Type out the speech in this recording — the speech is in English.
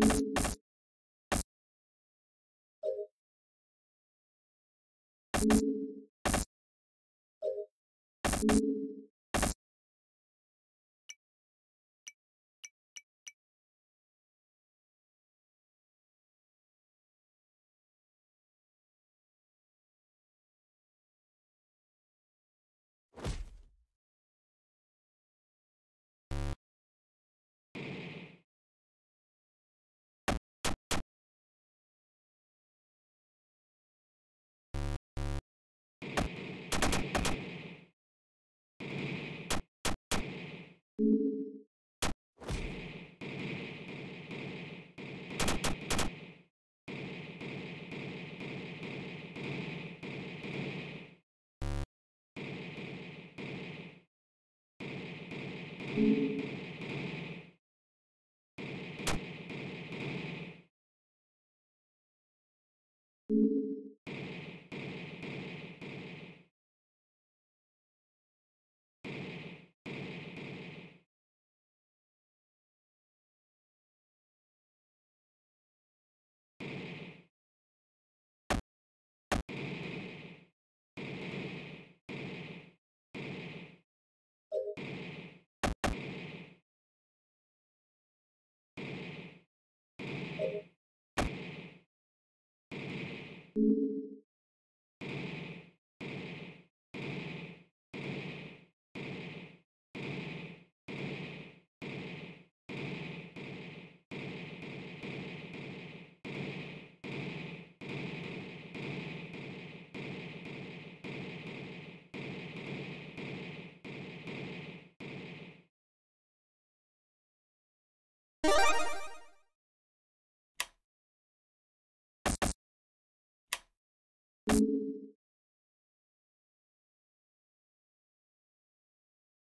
Thank you. You.